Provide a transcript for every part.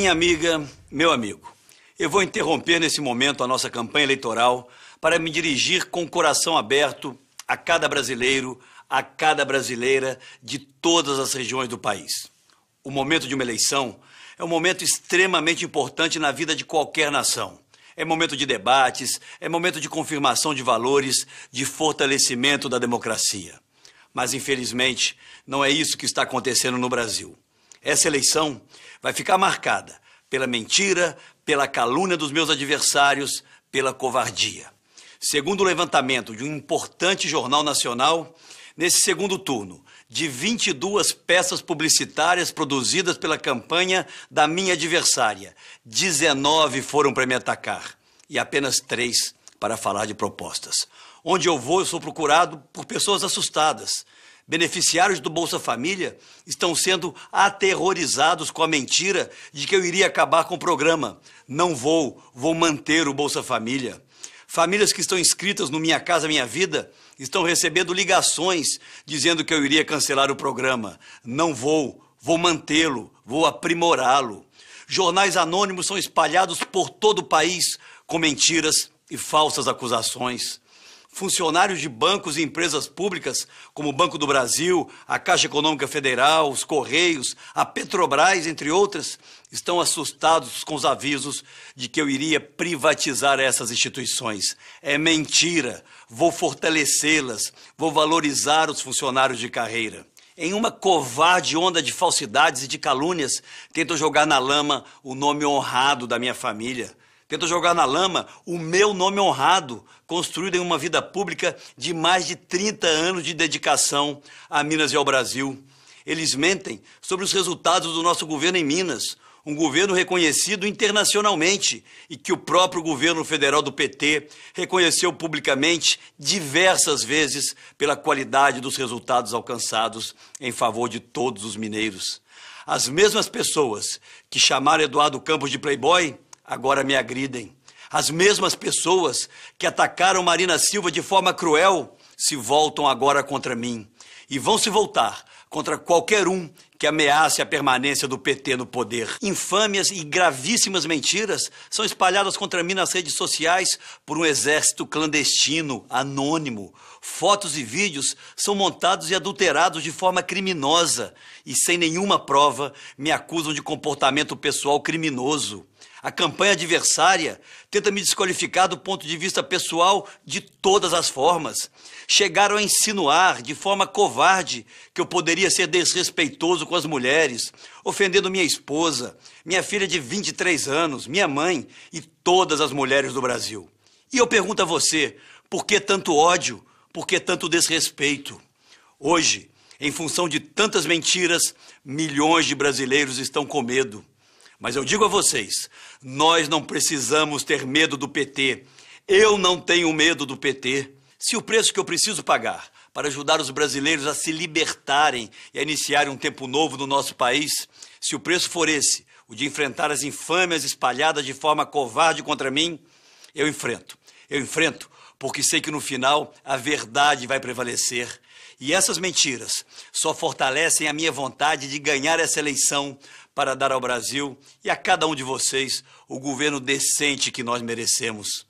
Minha amiga, meu amigo, eu vou interromper nesse momento a nossa campanha eleitoral para me dirigir com o coração aberto a cada brasileiro, a cada brasileira de todas as regiões do país. O momento de uma eleição é um momento extremamente importante na vida de qualquer nação. É momento de debates, é momento de confirmação de valores, de fortalecimento da democracia. Mas, infelizmente, não é isso que está acontecendo no Brasil. Essa eleição vai ficar marcada pela mentira, pela calúnia dos meus adversários, pela covardia. Segundo o levantamento de um importante jornal nacional, nesse segundo turno, de 22 peças publicitárias produzidas pela campanha da minha adversária, 19 foram para me atacar e apenas três para falar de propostas. Onde eu vou, eu sou procurado por pessoas assustadas. Beneficiários do Bolsa Família estão sendo aterrorizados com a mentira de que eu iria acabar com o programa. Não vou, vou manter o Bolsa Família. Famílias que estão inscritas no Minha Casa Minha Vida estão recebendo ligações dizendo que eu iria cancelar o programa. Não vou, vou mantê-lo, vou aprimorá-lo. Jornais anônimos são espalhados por todo o país com mentiras e falsas acusações. Funcionários de bancos e empresas públicas, como o Banco do Brasil, a Caixa Econômica Federal, os Correios, a Petrobras, entre outras, estão assustados com os avisos de que eu iria privatizar essas instituições. É mentira. Vou fortalecê-las, vou valorizar os funcionários de carreira. Em uma covarde onda de falsidades e de calúnias, tentam jogar na lama o nome honrado da minha família Tenta jogar na lama o meu nome honrado, construído em uma vida pública de mais de 30 anos de dedicação a Minas e ao Brasil. Eles mentem sobre os resultados do nosso governo em Minas, um governo reconhecido internacionalmente e que o próprio governo federal do PT reconheceu publicamente diversas vezes pela qualidade dos resultados alcançados em favor de todos os mineiros. As mesmas pessoas que chamaram Eduardo Campos de playboy agora me agridem. As mesmas pessoas que atacaram Marina Silva de forma cruel se voltam agora contra mim e vão se voltar contra qualquer um que ameace a permanência do PT no poder. Infâmias e gravíssimas mentiras são espalhadas contra mim nas redes sociais por um exército clandestino, anônimo. Fotos e vídeos são montados e adulterados de forma criminosa e, sem nenhuma prova, me acusam de comportamento pessoal criminoso. A campanha adversária tenta me desqualificar do ponto de vista pessoal de todas as formas. Chegaram a insinuar de forma covarde que eu poderia ser desrespeitoso com as mulheres, ofendendo minha esposa, minha filha de 23 anos, minha mãe e todas as mulheres do Brasil. E eu pergunto a você, por que tanto ódio? Por que tanto desrespeito? Hoje, em função de tantas mentiras, milhões de brasileiros estão com medo. Mas eu digo a vocês: nós não precisamos ter medo do PT. Eu não tenho medo do PT. Se o preço que eu preciso pagar para ajudar os brasileiros a se libertarem e a iniciarem um tempo novo no nosso país, se o preço for esse, o de enfrentar as infâmias espalhadas de forma covarde contra mim, eu enfrento. Eu enfrento porque sei que no final a verdade vai prevalecer. E essas mentiras só fortalecem a minha vontade de ganhar essa eleição para dar ao Brasil e a cada um de vocês o governo decente que nós merecemos.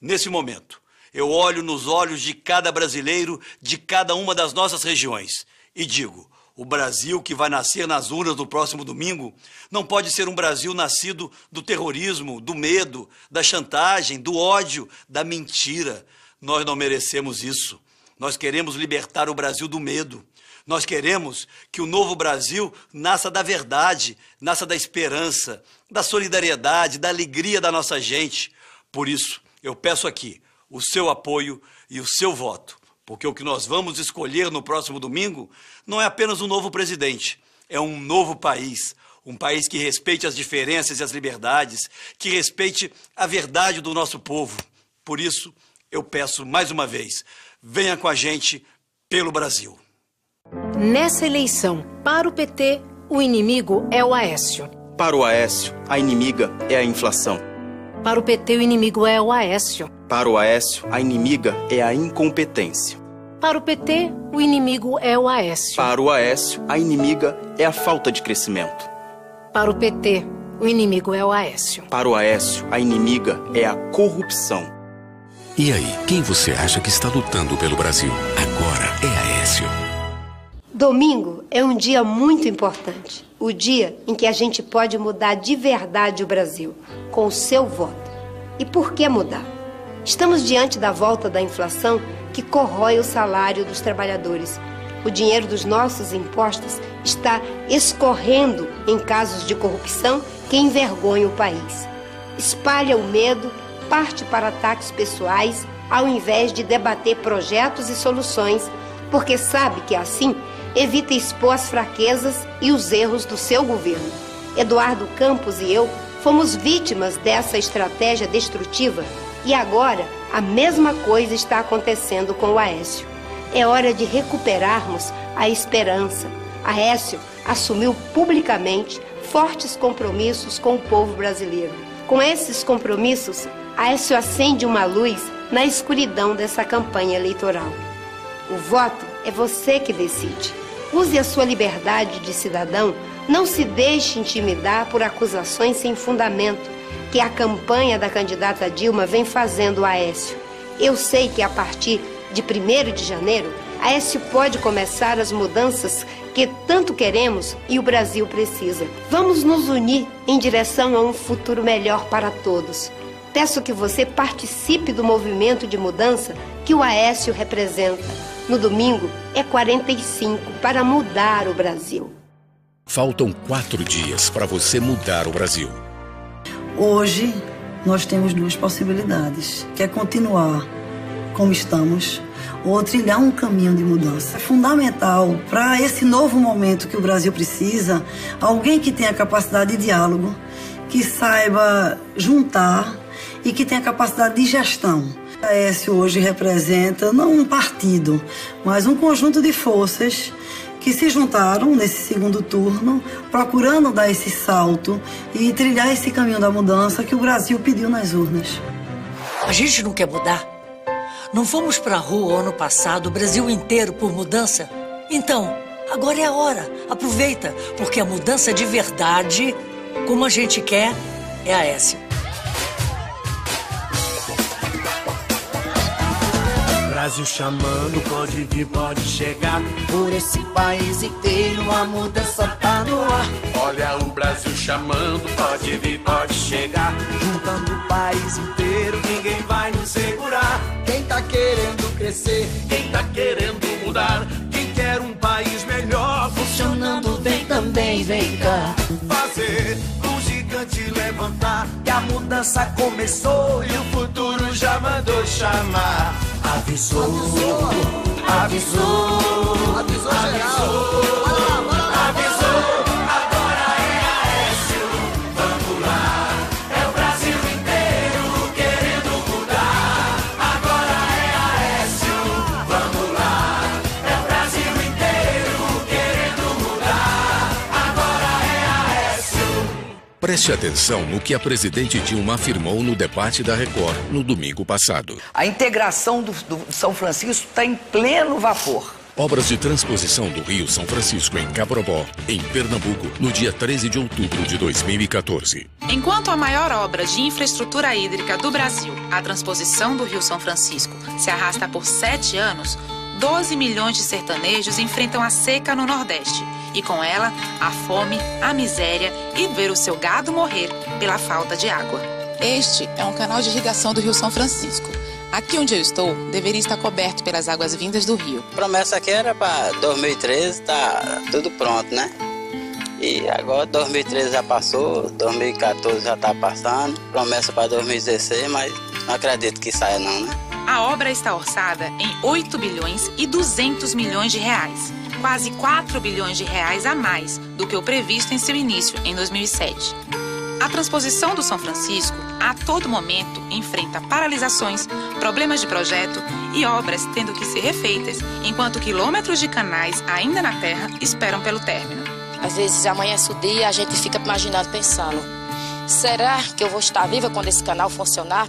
Nesse momento, eu olho nos olhos de cada brasileiro de cada uma das nossas regiões e digo: o Brasil que vai nascer nas urnas no próximo domingo não pode ser um Brasil nascido do terrorismo, do medo, da chantagem, do ódio, da mentira. Nós não merecemos isso. Nós queremos libertar o Brasil do medo. Nós queremos que o novo Brasil nasça da verdade, nasça da esperança, da solidariedade, da alegria da nossa gente. Por isso, eu peço aqui o seu apoio e o seu voto, porque o que nós vamos escolher no próximo domingo não é apenas um novo presidente, é um novo país. Um país que respeite as diferenças e as liberdades, que respeite a verdade do nosso povo. Por isso, eu peço mais uma vez: venha com a gente pelo Brasil. Nessa eleição, para o PT, o inimigo é o Aécio. Para o Aécio, a inimiga é a inflação. Para o PT, o inimigo é o Aécio. Para o Aécio, a inimiga é a incompetência. Para o PT, o inimigo é o Aécio. Para o Aécio, a inimiga é a falta de crescimento. Para o PT, o inimigo é o Aécio. Para o Aécio, a inimiga é a corrupção. E aí, quem você acha que está lutando pelo Brasil? Agora é. Domingo é um dia muito importante. O dia em que a gente pode mudar de verdade o Brasil, com o seu voto. E por que mudar? Estamos diante da volta da inflação que corrói o salário dos trabalhadores. O dinheiro dos nossos impostos está escorrendo em casos de corrupção que envergonham o país. Espalha o medo, parte para ataques pessoais, ao invés de debater projetos e soluções, porque sabe que assim evita expor as fraquezas e os erros do seu governo. Eduardo Campos e eu fomos vítimas dessa estratégia destrutiva e agora a mesma coisa está acontecendo com o Aécio. É hora de recuperarmos a esperança. Aécio assumiu publicamente fortes compromissos com o povo brasileiro. Com esses compromissos, Aécio acende uma luz na escuridão dessa campanha eleitoral. O voto é você que decide. Use a sua liberdade de cidadão, não se deixe intimidar por acusações sem fundamento que a campanha da candidata Dilma vem fazendo a Aécio. Eu sei que a partir de 1 de janeiro, Aécio pode começar as mudanças que tanto queremos e o Brasil precisa. Vamos nos unir em direção a um futuro melhor para todos. Peço que você participe do movimento de mudança que o Aécio representa. No domingo é 45 para mudar o Brasil. Faltam quatro dias para você mudar o Brasil. Hoje nós temos duas possibilidades, que é continuar como estamos ou trilhar um caminho de mudança. É fundamental para esse novo momento que o Brasil precisa, alguém que tenha capacidade de diálogo, que saiba juntar e que tenha capacidade de gestão. A S hoje representa não um partido, mas um conjunto de forças que se juntaram nesse segundo turno, procurando dar esse salto e trilhar esse caminho da mudança que o Brasil pediu nas urnas. A gente não quer mudar. Não fomos para a rua ano passado, o Brasil inteiro por mudança? Então, agora é a hora. Aproveita, porque a mudança de verdade, como a gente quer, é a S. Brasil chamando, pode vir, pode chegar. Por esse país inteiro a mudança tá no ar. Olha o Brasil chamando, pode vir, pode chegar. Juntando o país inteiro, ninguém vai nos segurar. Quem tá querendo crescer, quem tá querendo mudar, quem quer um país melhor, funcionando bem também, vem cá. Fazer o gigante levantar, que a mudança começou e o futuro já mandou chamar. Avisou, avisou, avisou, avisou, avisou, Preste atenção no que a presidente Dilma afirmou no debate da Record no domingo passado. A integração do, do São Francisco está em pleno vapor. Obras de transposição do Rio São Francisco em Cabrobó, em Pernambuco, no dia 13 de outubro de 2014. Enquanto a maior obra de infraestrutura hídrica do Brasil, a transposição do Rio São Francisco, se arrasta por sete anos, 12 milhões de sertanejos enfrentam a seca no Nordeste e, com ela, a fome, a miséria e ver o seu gado morrer pela falta de água. Este é um canal de irrigação do Rio São Francisco. Aqui onde eu estou, deveria estar coberto pelas águas vindas do rio. A promessa aqui era para 2013, tá tudo pronto, né? E agora 2013 já passou, 2014 já tá passando, promessa para 2016, mas não acredito que saia não, né? A obra está orçada em 8 bilhões e 200 milhões de reais, quase 4 bilhões de reais a mais do que o previsto em seu início, em 2007. A transposição do São Francisco, a todo momento, enfrenta paralisações, problemas de projeto e obras tendo que ser refeitas, enquanto quilômetros de canais ainda na terra esperam pelo término. Às vezes amanhece o dia e a gente fica imaginando, pensando: será que eu vou estar viva quando esse canal funcionar?